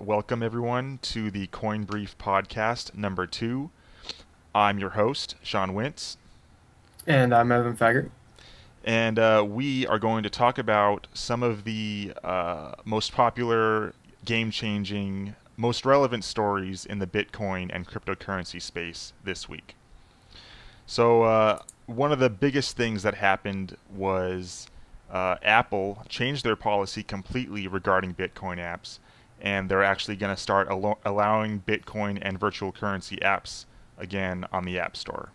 Welcome, everyone, to the Coin Brief podcast number two. I'm your host, Sean Wintz, And I'm Evan Faggart. and uh, we are going to talk about some of the uh, most popular, game changing, most relevant stories in the Bitcoin and cryptocurrency space this week. So, uh, one of the biggest things that happened was uh, Apple changed their policy completely regarding Bitcoin apps, and they're actually going to start allo- allowing Bitcoin and virtual currency apps again on the App Store.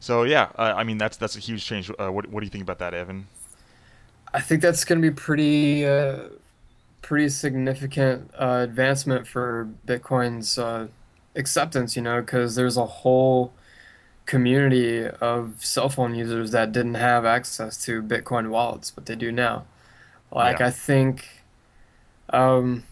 So yeah, uh, I mean that's that's a huge change. Uh, what what do you think about that, Evan? I think that's going to be pretty, uh, pretty significant uh, advancement for Bitcoin's uh, acceptance, you know, because there's a whole community of cell phone users that didn't have access to Bitcoin wallets, but they do now. Like, Yeah, I think um,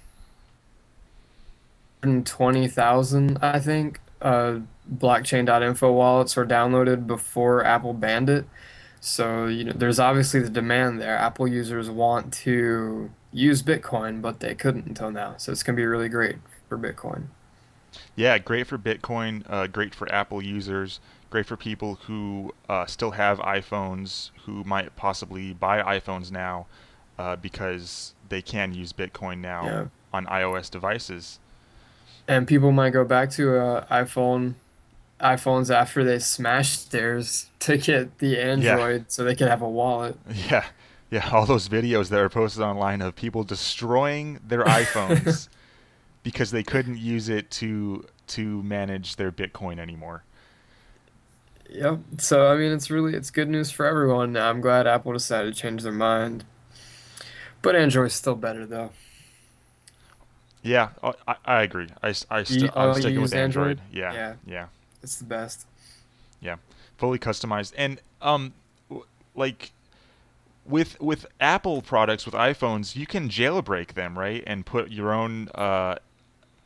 120,000, I think, uh, blockchain.info wallets were downloaded before Apple banned it. So, you know, there's obviously the demand there. Apple users want to use Bitcoin, but they couldn't until now. So it's to be really great for Bitcoin. yeah, great for Bitcoin, uh, great for Apple users, great for people who uh, still have iPhones, who might possibly buy iPhones now uh, because they can use Bitcoin now Yeah. on iOS devices. And people might go back to uh, iPhone iPhones after they smashed theirs to get the Yeah, Android so they could have a wallet. yeah, yeah. All those videos that are posted online of people destroying their iPhones because they couldn't use it to to manage their Bitcoin anymore. Yep. So I mean, it's really it's good news for everyone. I'm glad Apple decided to change their mind. But Android's still better though. Yeah, uh, I, I agree. I, I You, st- I'm oh, sticking with Android. Android? Yeah, Yeah, yeah, it's the best. yeah. Fully customized and um, w- like with with Apple products with iPhones, you can jailbreak them, right, and put your own uh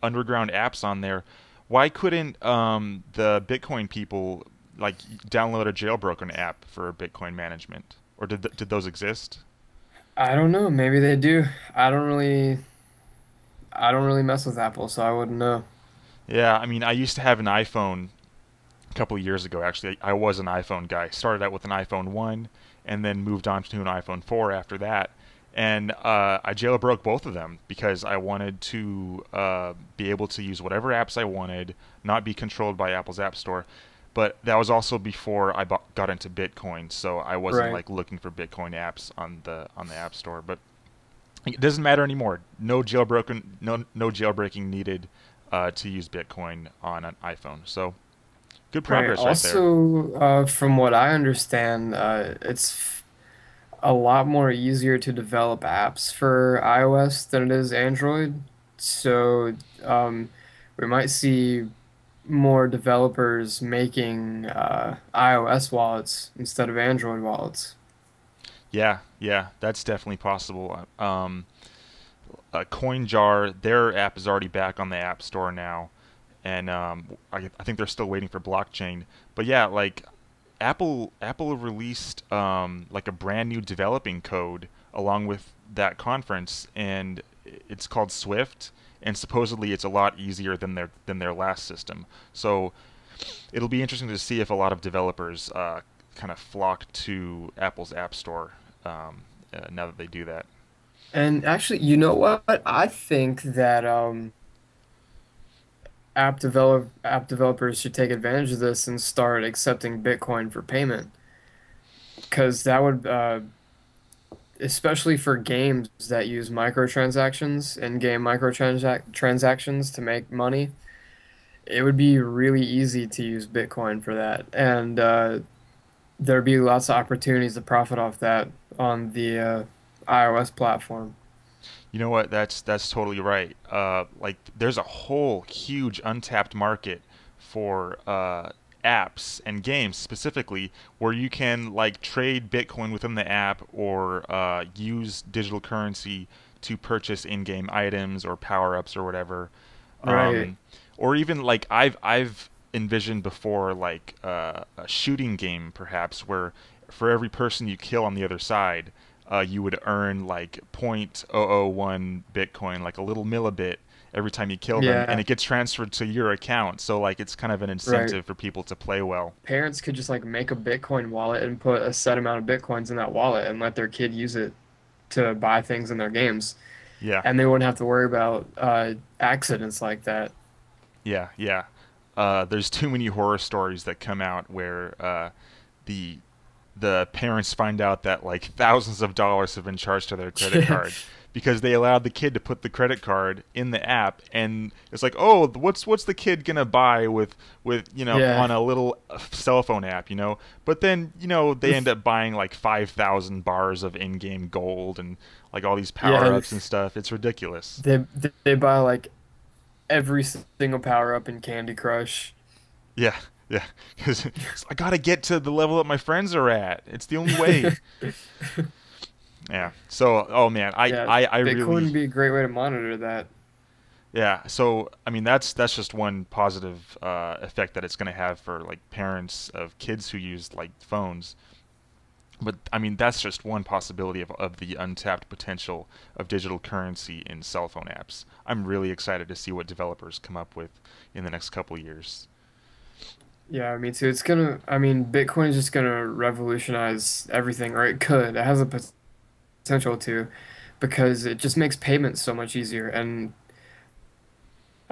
underground apps on there. Why couldn't um the Bitcoin people like download a jailbroken app for Bitcoin management, or did th- did those exist? I don't know. Maybe they do. I don't really I don't really mess with Apple, so I wouldn't know. Yeah, I mean, I used to have an iPhone a couple of years ago. Actually, I was an iPhone guy. Started out with an iPhone one, and then moved on to an iPhone four after that. And uh, I jailbroke both of them because I wanted to uh, be able to use whatever apps I wanted, not be controlled by Apple's App Store. But that was also before I bu- got into Bitcoin, so I wasn't Right. like looking for Bitcoin apps on the on the App Store. But it doesn't matter anymore. No jailbroken, no no jailbreaking needed uh, to use Bitcoin on an iPhone. So good Right. progress right there. Also, uh, from what I understand, uh, it's f- a lot more easier to develop apps for iOS than it is Android. So, um, we might see more developers making uh, iOS wallets instead of Android wallets. Yeah, yeah, that's definitely possible. Um, uh, CoinJar, their app is already back on the App Store now, and um, I, I think they're still waiting for blockchain. But yeah, like Apple, Apple released um, like a brand new developing code along with that conference, and it's called Swift, and supposedly it's a lot easier than their than their last system. So it'll be interesting to see if a lot of developers uh, kind of flock to Apple's App Store um, uh, now that they do that. And actually, you know what? I think that um, app develop app developers should take advantage of this and start accepting Bitcoin for payment. Because that would, uh, especially for games that use microtransactions and game microtransac transactions to make money, it would be really easy to use Bitcoin for that. And uh, there'd be lots of opportunities to profit off that on the uh, iOS platform. You know what? That's that's totally right. Uh, like there's a whole huge untapped market for uh, apps and games specifically where you can like trade Bitcoin within the app or uh, use digital currency to purchase in-game items or power-ups or whatever. Right. Um, or even like I've I've envisioned before like uh, a shooting game perhaps where for every person you kill on the other side uh, you would earn like zero point zero zero 0.001 Bitcoin, like a little millibit every time you kill them, and it gets transferred to your account. So like it's kind of an right. incentive for people to play well. Parents could just like make a Bitcoin wallet and put a set amount of Bitcoins in that wallet and let their kid use it to buy things in their games, Yeah, and they wouldn't have to worry about uh, accidents like that. yeah, yeah. Uh, there's too many horror stories that come out where uh, the the parents find out that like thousands of dollars have been charged to their credit card because they allowed the kid to put the credit card in the app and it's like oh what's what's the kid gonna buy with with you know yeah. on a little uh, cell phone app you know? But then you know they end up buying like 5000 bars of in-game gold and like all these power-ups and stuff. It's ridiculous. They they buy like every single power up in Candy Crush. yeah yeah because i gotta get to the level that my friends are at it's the only way yeah so oh man i Yeah, i, I Bitcoin really would be a great way to monitor that. Yeah, so I mean that's that's just one positive uh, effect that it's going to have for like parents of kids who use like phones. But I mean that's just one possibility of of the untapped potential of digital currency in cell phone apps. I'm really excited to see what developers come up with in the next couple years. Yeah, me too. It's gonna, I mean, Bitcoin is just gonna revolutionize everything, or it could. It has a potential to, because it just makes payments so much easier. And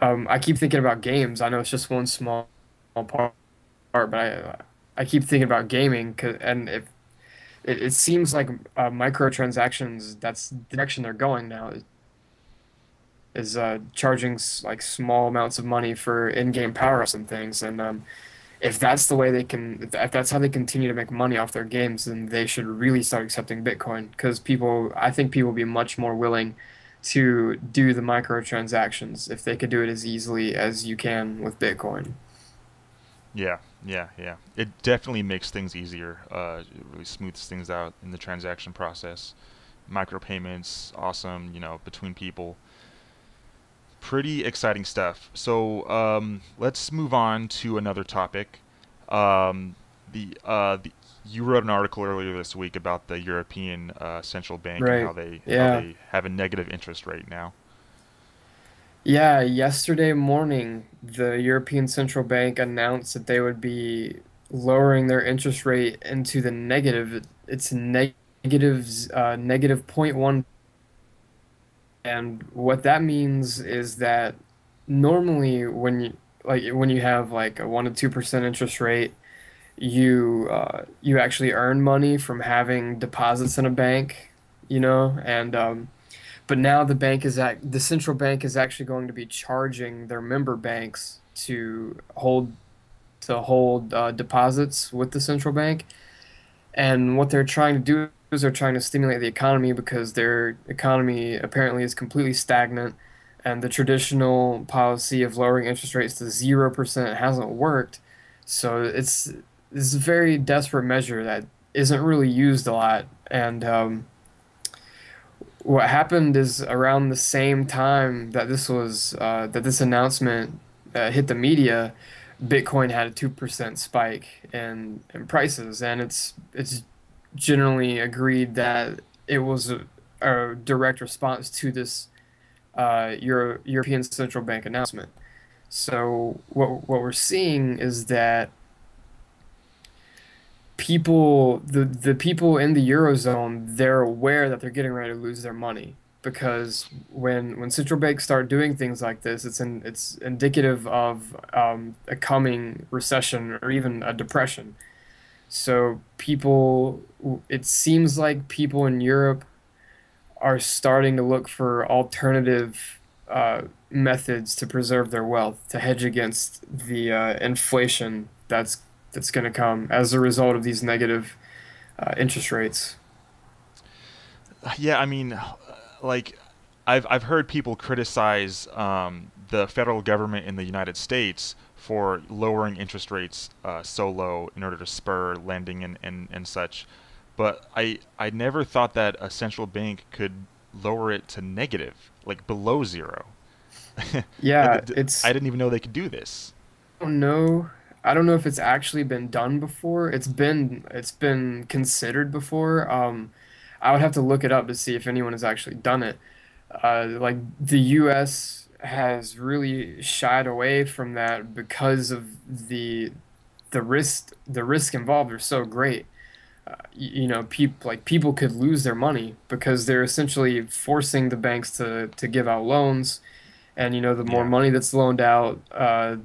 um, I keep thinking about games. I know it's just one small, part, but I, I keep thinking about gaming, 'cause, and if it, it seems like uh, microtransactions, that's the direction they're going now, is, uh, charging like small amounts of money for in-game power-ups and things. And um, if that's the way they can, if that's how they continue to make money off their games, then they should really start accepting Bitcoin because people, I think people will be much more willing to do the microtransactions if they could do it as easily as you can with Bitcoin. Yeah, yeah, yeah. It definitely makes things easier. Uh, it really smooths things out in the transaction process. Micropayments, awesome, you know, between people. Pretty exciting stuff. So um, let's move on to another topic. Um, the, uh, the you wrote an article earlier this week about the European uh, Central Bank and how Right. they how they have a negative interest rate now. Yeah, yesterday morning, the European Central Bank announced that they would be lowering their interest rate into the negative. It's negatives, uh, negative zero point 0.1 And what that means is that normally when you like when you have like a 1 to 2% interest rate, you uh, you actually earn money from having deposits in a bank, you know, and um, but now the bank is at the central bank is actually going to be charging their member banks to hold to hold uh, deposits with the central bank. And what they're trying to do they're trying to stimulate the economy because their economy apparently is completely stagnant, and the traditional policy of lowering interest rates to 0% hasn't worked. So it's this is a very desperate measure that isn't really used a lot. And um, what happened is around the same time that this was uh, that this announcement uh, hit the media, Bitcoin had a 2% spike in in prices, and it's it's generally agreed that it was a, a direct response to this uh, Euro, European Central Bank announcement. So what what we're seeing is that people the the people in the Eurozone, they're aware that they're getting ready to lose their money because when when central banks start doing things like this, it's in, it's indicative of um, a coming recession or even a depression. So people, it seems like people in Europe are starting to look for alternative uh, methods to preserve their wealth, to hedge against the uh, inflation that's that's going to come as a result of these negative uh, interest rates. Yeah, I mean, like I've I've heard people criticize um, the federal government in the United States for lowering interest rates uh, so low in order to spur lending and, and, and such. But I I never thought that a central bank could lower it to negative, like below zero. Yeah, I it's didn't even know they could do this. I don't know. I don't know if it's actually been done before. It's been it's been considered before. Um, I would have to look it up to see if anyone has actually done it. Uh, like the U.S. has really shied away from that because of the the risk the risk involved are so great. Uh, you, know, people like people could lose their money because they're essentially forcing the banks to to give out loans, and you know the more Yeah. money that's loaned out, uh,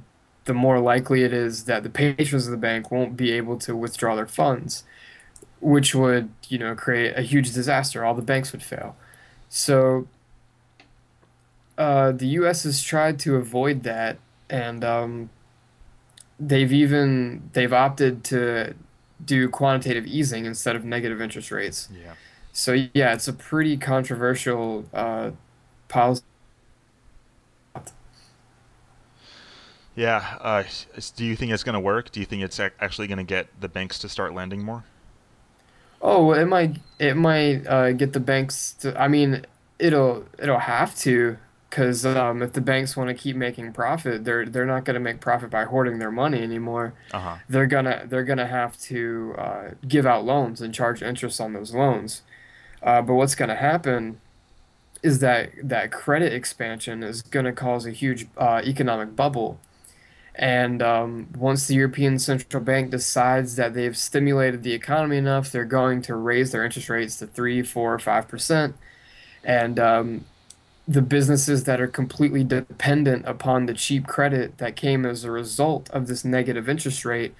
the more likely it is that the patrons of the bank won't be able to withdraw their funds, which would you know create a huge disaster. All the banks would fail. So uh, the U.S. has tried to avoid that, and um, they've even they've opted to do quantitative easing instead of negative interest rates. Yeah. So yeah, it's a pretty controversial uh, policy. Yeah. Uh, do you think it's going to work? Do you think it's actually going to get the banks to start lending more? Oh, it might it might uh, get the banks to. I mean, it'll it'll have to, because um, if the banks want to keep making profit, they're they're not going to make profit by hoarding their money anymore. Uh huh. They're gonna they're gonna have to uh, give out loans and charge interest on those loans. Uh, but what's gonna happen is that that credit expansion is gonna cause a huge uh, economic bubble And um, once the European Central Bank decides that they've stimulated the economy enough, they're going to raise their interest rates to three, four, five percent. And um, the businesses that are completely dependent upon the cheap credit that came as a result of this negative interest rate,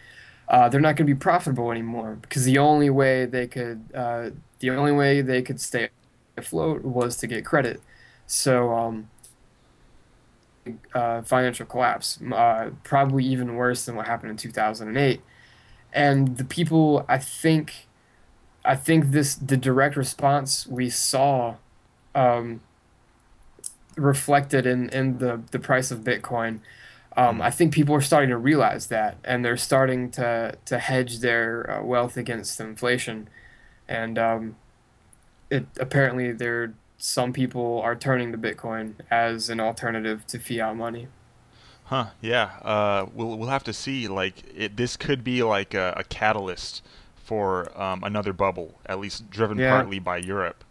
uh, they're not going to be profitable anymore because the only way they could, uh, the only way they could stay afloat was to get credit. So. Um, uh, financial collapse, uh, probably even worse than what happened in 2008. And the people, I think, I think this the direct response we saw um, reflected in in the the price of Bitcoin. Um, Hmm. I think people are starting to realize that, and they're starting to to hedge their uh, wealth against inflation. And um, it apparently there some people are turning to Bitcoin as an alternative to fiat money. Huh. Yeah. Uh, we'll we'll have to see. Like, it, this could be like a, a catalyst for um, another bubble, at least driven Yeah. partly by Europe.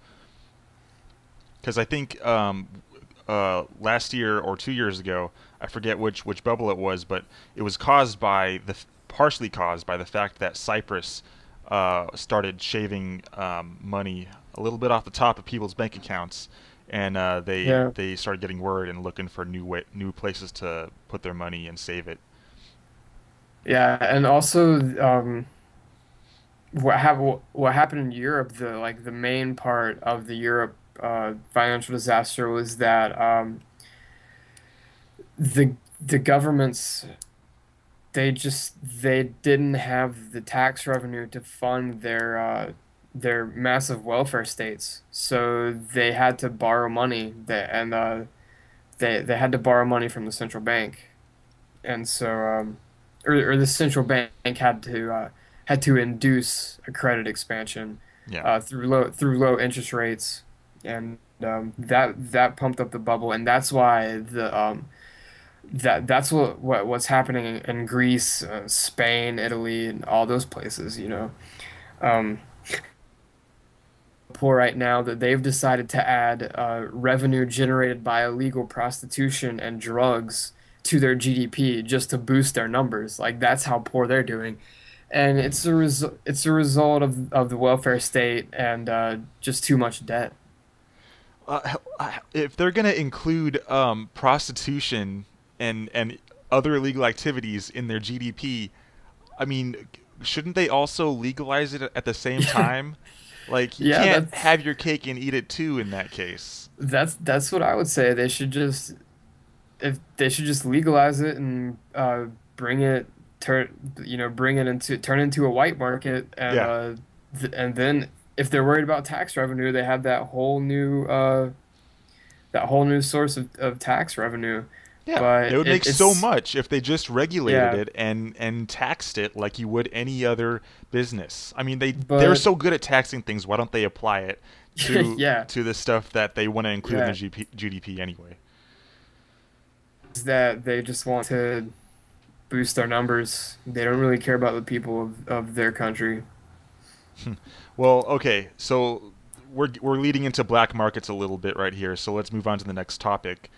Because I think um, uh, last year or two years ago, I forget which which bubble it was, but it was caused by the partially caused by the fact that Cyprus uh, started shaving um, money a little bit off the top of people's bank accounts, and uh, they Yeah. they started getting worried and looking for new way, new places to put their money and save it. Yeah, and also um, what hap what happened in Europe, the like the main part of the Europe uh, financial disaster was that um, the the governments they just they didn't have the tax revenue to fund their uh, their massive welfare states, so they had to borrow money that and uh, they they had to borrow money from the central bank, and so um, or, or the central bank had to uh, had to induce a credit expansion Yeah. uh, through low through low interest rates, and um, that that pumped up the bubble, and that's why the um, that that's what, what what's happening in, in Greece, uh, Spain, Italy, and all those places. You know, um, poor right now that they've decided to add uh, revenue generated by illegal prostitution and drugs to their GDP just to boost their numbers. Like that's how poor they're doing and it's a res- it's a result of, of the welfare state and uh, just too much debt. Uh, if they're gonna include um, prostitution and and other illegal activities in their GDP, I mean, shouldn't they also legalize it at the same time? Like, you Yeah, can't have your cake and eat it too in that case. that's that's what I would say. They should just if they should just legalize it and uh, bring it turn you know bring it into turn into a white market and Yeah. uh, th- and then if they're worried about tax revenue, they have that whole new uh, that whole new source of, of tax revenue. Yeah, But it would it, make so much if they just regulated yeah, it and and taxed it like you would any other business. I mean, they they're so good at taxing things. Why don't they apply it to yeah, to the stuff that they want to include in their yeah, GP, GDP anyway? is that they just want to boost their numbers. They don't really care about the people of, of their country. Well, okay, so we're we're leading into black markets a little bit right here, so let's move on to the next topic.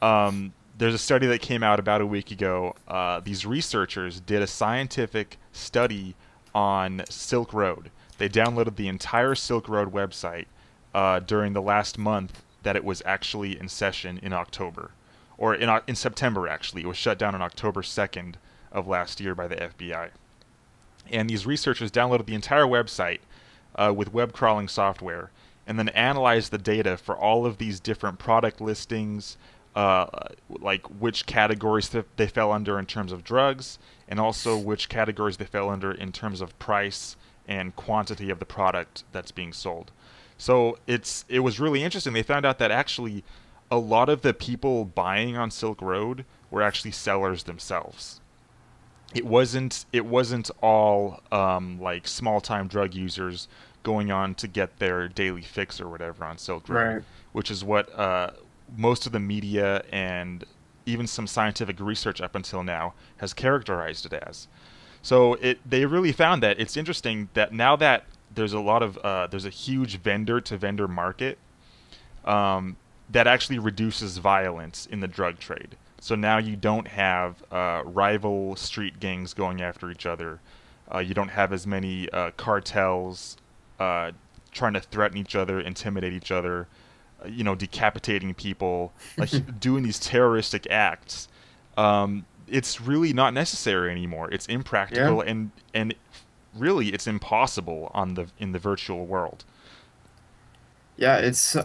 Um, there's a study that came out about a week ago. Uh, these researchers did a scientific study on Silk Road. They downloaded the entire Silk Road website uh, during the last month that it was actually in session in October, or in in September actually. It was shut down on October 2nd of last year by the FBI. And these researchers downloaded the entire website uh, with web crawling software and then analyzed the data for all of these different product listings, uh, like which categories th- they fell under in terms of drugs, and also which categories they fell under in terms of price and quantity of the product that's being sold. So it's it was really interesting. They found out that actually a lot of the people buying on Silk Road were actually sellers themselves. It wasn't it wasn't all um, like small time drug users going on to get their daily fix or whatever on Silk Road, Right. which is what uh, most of the media and even some scientific research up until now has characterized it as. So it they really found that it's interesting that now that there's a lot of uh, there's a huge vendor to vendor market um, that actually reduces violence in the drug trade. So now you don't have uh, rival street gangs going after each other. Uh, you don't have as many uh, cartels uh, trying to threaten each other, intimidate each other, uh, you know, decapitating people, like doing these terroristic acts. Um, it's really not necessary anymore. It's impractical and and really it's impossible on the in the virtual world. Yeah, it's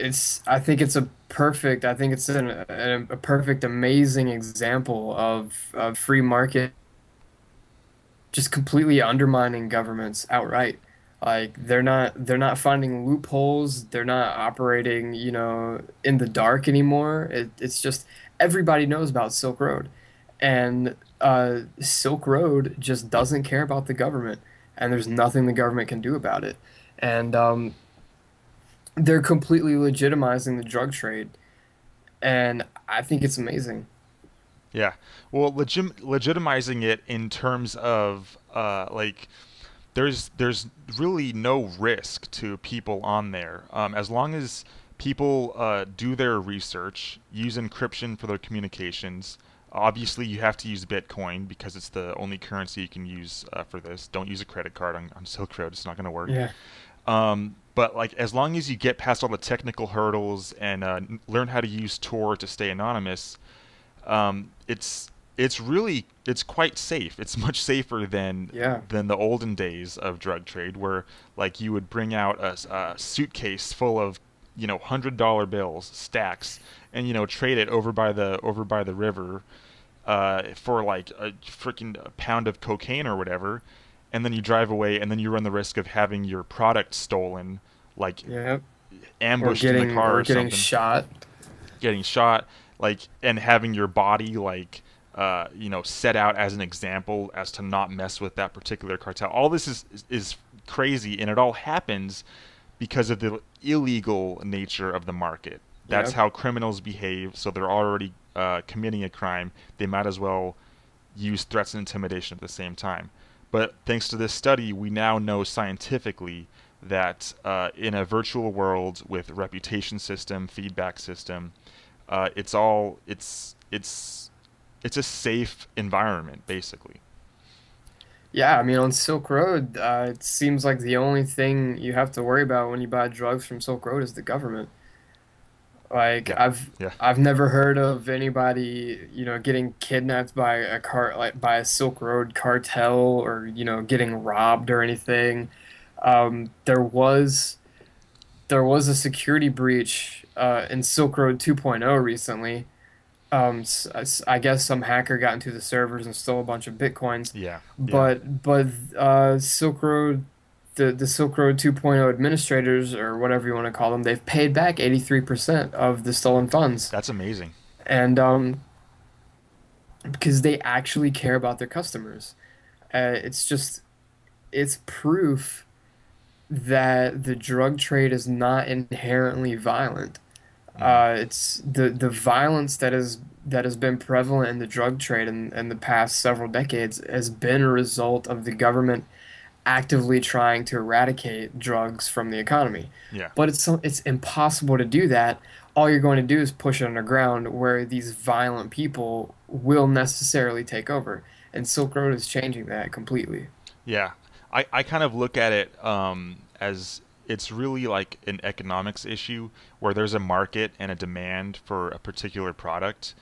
it's I think it's a perfect I think it's an, a, a perfect amazing example of, of free market just completely undermining governments outright. Like they're not they're not finding loopholes, they're not operating, you know, in the dark anymore. It, it's just everybody knows about Silk Road. And uh, Silk Road just doesn't care about the government, and there's nothing the government can do about it. And um, they're completely legitimizing the drug trade, and I think it's amazing. Yeah. Well, legim- legitimizing it in terms of uh, like there's there's really no risk to people on there um, as long as people uh, do their research, use encryption for their communications. Obviously, you have to use Bitcoin because it's the only currency you can use uh, for this. Don't use a credit card on, on Silk Road; it's not going to work. Yeah. Um, but like as long as you get past all the technical hurdles and uh, learn how to use Tor to stay anonymous, um, it's it's really it's quite safe. It's much safer than Yeah. than the olden days of drug trade, where like you would bring out a suitcase full of you know hundred dollar bills, stacks, and you know trade it over by the over by the river uh, for like a freaking pound of cocaine or whatever, and then you drive away, and then you run the risk of having your product stolen, like. Or ambushed in the car or or getting something shot. getting shot, like, and having your body like, uh, you know, set out as an example as to not mess with that particular cartel. All this is is crazy, and it all happens because of the illegal nature of the market. That's Yep. how criminals behave. So they're already uh, committing a crime. They might as well use threats and intimidation at the same time. But thanks to this study, we now know scientifically that uh, in a virtual world with reputation system, feedback system, uh, it's all it's it's it's a safe environment basically. Yeah, I mean, on Silk Road, uh, it seems like the only thing you have to worry about when you buy drugs from Silk Road is the government. Like, Yeah, I've yeah, I've never heard of anybody, you know, getting kidnapped by a car like by a Silk Road cartel or, you know, getting robbed or anything. Um, there was there was a security breach uh, in Silk Road 2.0 recently. Um, I guess some hacker got into the servers and stole a bunch of bitcoins. yeah, yeah, But but uh, Silk Road, the the Silk Road 2.0 administrators or whatever you want to call them, they've paid back 83% of the stolen funds, that's amazing. and um, because they actually care about their customers, uh, it's just it's proof that the drug trade is not inherently violent. Mm. Uh, it's the the violence that is that has been prevalent in the drug trade in, in the past several decades has been a result of the government actively trying to eradicate drugs from the economy. Yeah. But it's it's impossible to do that. All you're going to do is push it underground where these violent people will necessarily take over. And Silk Road is changing that completely. Yeah. I, I kind of look at it um, as it's really like an economics issue where there's a market and a demand for a particular product.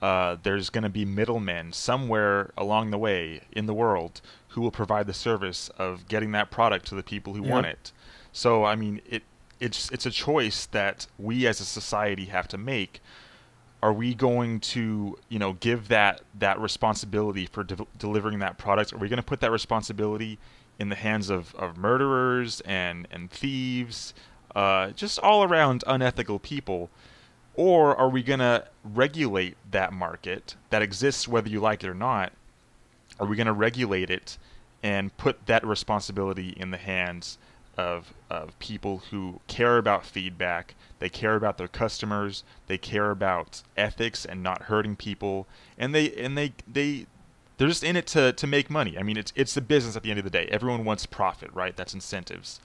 Uh, there's going to be middlemen somewhere along the way in the world who will provide the service of getting that product to the people who want it. So I mean, it it's it's a choice that we as a society have to make. Are we going to you know give that that responsibility for de- delivering that product? Are we going to put that responsibility in the hands of, of murderers and and thieves, uh, just all around unethical people? Or are we going to regulate that market that exists whether you like it or not? Are we going to regulate it and put that responsibility in the hands of, of people who care about feedback, they care about their customers, they care about ethics and not hurting people, and they and they they they're just in it to, to make money. I mean, it's it's a business at the end of the day. Everyone wants profit, right? That's incentives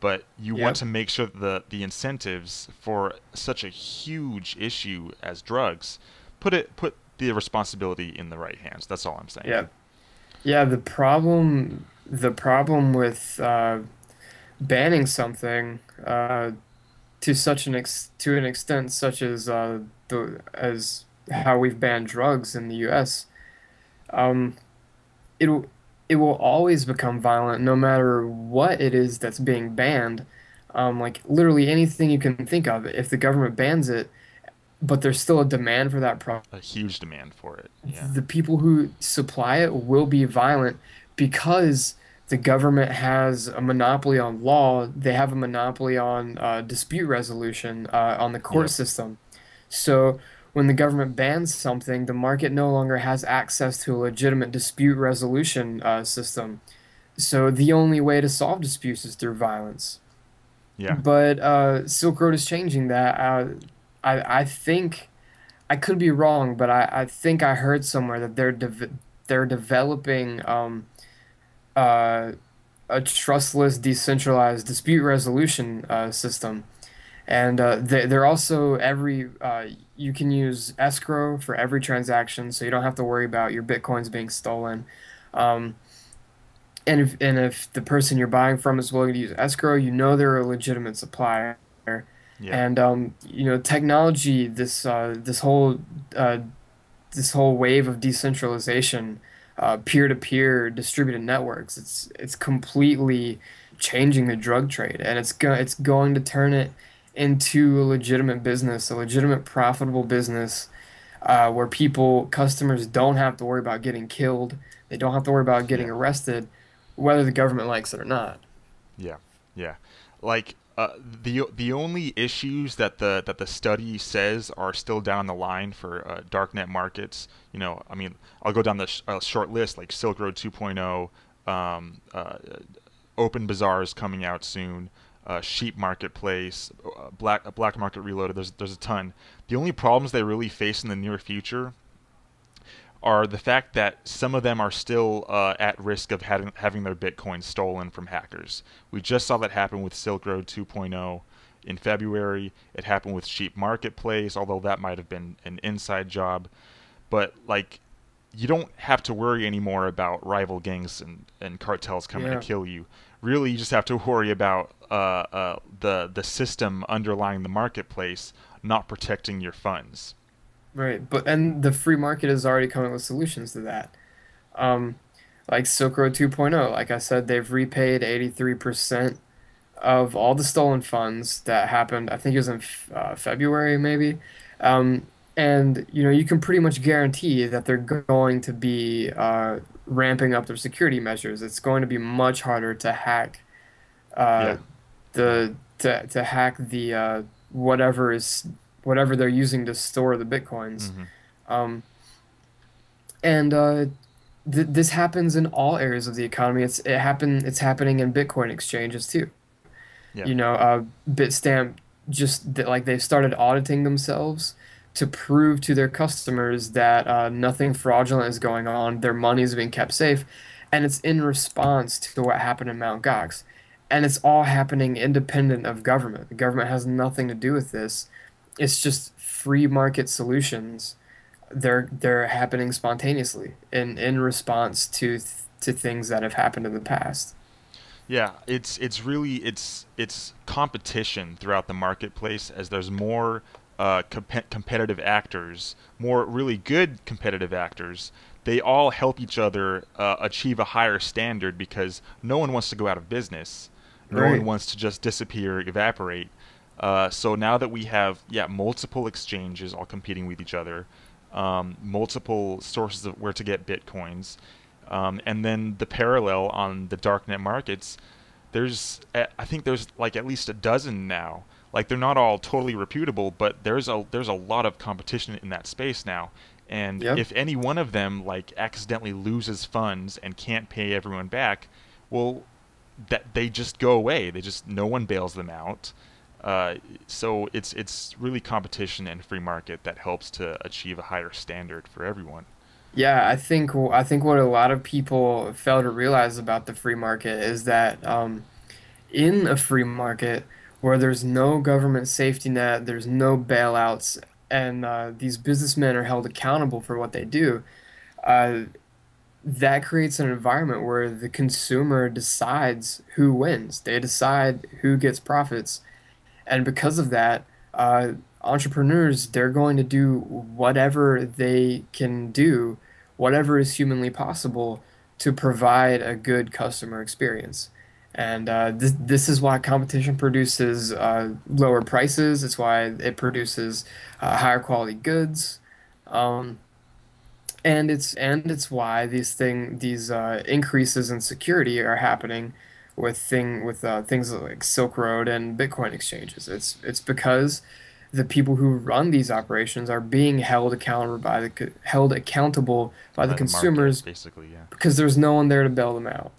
but you want to make sure that the the incentives for such a huge issue as drugs put it put the responsibility in the right hands. That's all I'm saying. Yeah. Yeah, the problem the problem with uh, banning something uh, to such an ex to an extent such as uh, the as how we've banned drugs in the US, um, it'll it will always become violent no matter what it is that's being banned. Um, like literally anything you can think of, if the government bans it, but there's still a demand for that product A huge demand for it. Yeah. the people who supply it will be violent because the government has a monopoly on law. They have a monopoly on uh, dispute resolution uh, on the court system. So when the government bans something, the market no longer has access to a legitimate dispute resolution uh, system. So the only way to solve disputes is through violence. Yeah. But uh, Silk Road is changing that. I I think. I could be wrong, but I, I think I heard somewhere that they're dev they're developing um, uh, a trustless, decentralized dispute resolution uh, system, and uh, they, they're also every uh, you can use escrow for every transaction, so you don't have to worry about your bitcoins being stolen. Um, and if and if the person you're buying from is willing to use escrow, you know they're a legitimate supplier. Yeah. And um, you know, technology, this uh, this whole uh, this whole wave of decentralization, uh, peer-to-peer distributed networks, it's it's completely changing the drug trade, and it's go it's going to turn it into a legitimate business, a legitimate profitable business, uh, where people, customers don't have to worry about getting killed. They don't have to worry about getting Yeah. arrested, whether the government likes it or not. Yeah, yeah. Like uh, the the only issues that the that the study says are still down the line for uh, darknet markets. You know, I mean, I'll go down the sh- uh, short list like Silk Road 2.0, um, uh, OpenBazaar's coming out soon, uh, Sheep Marketplace, Black Black Market Reloaded. There's there's a ton. The only problems they really face in the near future are the fact that some of them are still uh, at risk of having, having their Bitcoin stolen from hackers. We just saw that happen with Silk Road 2.0 in February. It happened with Sheep Marketplace, although that might have been an inside job. But, like, you don't have to worry anymore about rival gangs and, and cartels coming to kill you. Really, you just have to worry about uh, uh, the, the system underlying the marketplace not protecting your funds. Right, but and the free market is already coming with solutions to that. Um, like Silk Road 2.0, like I said, they've repaid 83% of all the stolen funds that happened. I think it was in f- uh, February, maybe. Um, and you know, you can pretty much guarantee that they're going to be uh, ramping up their security measures. It's going to be much harder to hack uh, Yeah. the to to hack the uh, whatever is whatever they're using to store the bitcoins. hmm Um, and uh, th this happens in all areas of the economy. It's it happen it's happening in Bitcoin exchanges too. Yeah. You know, uh, Bitstamp just th- like they've started auditing themselves to prove to their customers that uh, nothing fraudulent is going on. Their money is being kept safe, and it's in response to what happened in Mount Gox. And it's all happening independent of government. The government has nothing to do with this. It's just free market solutions. They're they're happening spontaneously in in response to to things that have happened in the past. Yeah, it's it's really it's it's competition throughout the marketplace as there's more uh, comp- competitive actors, more really good competitive actors. They all help each other uh, achieve a higher standard because no one wants to go out of business. No Right. one wants to just disappear, evaporate. Uh, so now that we have yeah multiple exchanges all competing with each other, um, multiple sources of where to get bitcoins, um, and then the parallel on the darknet markets, there's I think there's like at least a dozen now. Like they're not all totally reputable, but there's a there's a lot of competition in that space now. And Yep. if any one of them like accidentally loses funds and can't pay everyone back, well, that they just go away. They just no one bails them out. Uh, so it's it's really competition and free market that helps to achieve a higher standard for everyone. Yeah, I think I think what a lot of people fail to realize about the free market is that um, in a free market where there's no government safety net, there's no bailouts, and uh, these businessmen are held accountable for what they do, uh, that creates an environment where the consumer decides who wins. They decide who gets profits, and because of that, uh, entrepreneurs they're going to do whatever they can do, whatever is humanly possible to provide a good customer experience. And uh, this this is why competition produces uh, lower prices. It's why it produces uh, higher quality goods. Um, and it's and it's why these thing these uh, increases in security are happening with thing with uh, things like Silk Road and Bitcoin exchanges. It's it's because the people who run these operations are being held accountable by the held accountable by the By the market, consumers basically, yeah. because there's no one there to bail them out.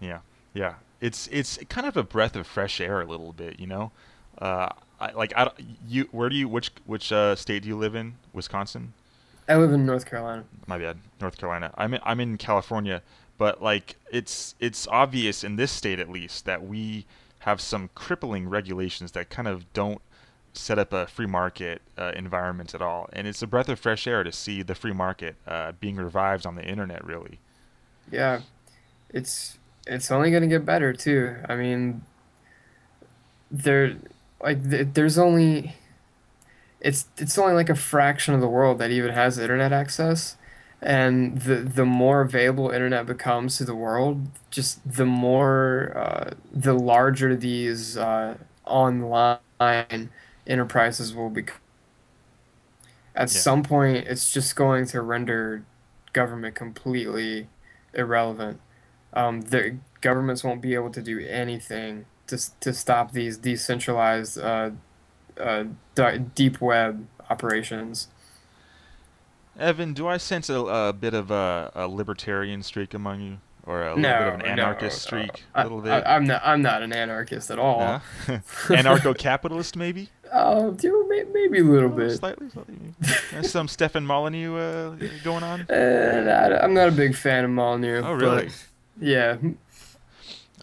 Yeah, yeah. It's it's kind of a breath of fresh air a little bit, you know. Uh, I, like I you where do you which which uh, state do you live in? Wisconsin? I live in North Carolina. My bad, North Carolina. I'm in, I'm in California, but like it's it's obvious in this state at least that we have some crippling regulations that kind of don't set up a free market uh, environment at all, and it's a breath of fresh air to see the free market uh, being revived on the internet. Really, Yeah, it's it's only gonna get better too. I mean, there like th there's only it's it's only like a fraction of the world that even has internet access, and the the more available internet becomes to the world, just the more uh, the larger these uh, online enterprises will become. At yeah, some point, it's just going to render government completely irrelevant. Um, the governments won't be able to do anything to to stop these decentralized uh, uh, deep web operations. Evan, do I sense a, a bit of a, a libertarian streak among you, or a little bit of an anarchist no. streak? A I, little bit. I, I'm not. I'm not an anarchist at No? all. Anarcho-capitalist, maybe? Oh, may, maybe a little Oh, bit. slightly, slightly. There's some Stefan Molyneux uh, going on. I, I'm not a big fan of Molyneux, Oh, but really? yeah.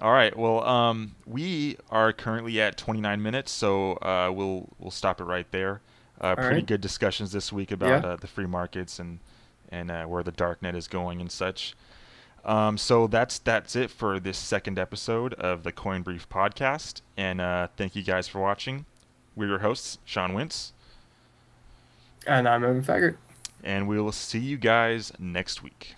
All right. Well, um, we are currently at 29 minutes, so uh, we'll we'll stop it right there. Uh, pretty right. good discussions this week about Yeah. uh, the free markets and and uh, where the dark net is going and such. Um, so that's that's it for this second episode of the Coin Brief podcast, and uh, thank you guys for watching. We're your hosts, Sean Wentz, And I'm Evan Faggart. and we will see you guys next week.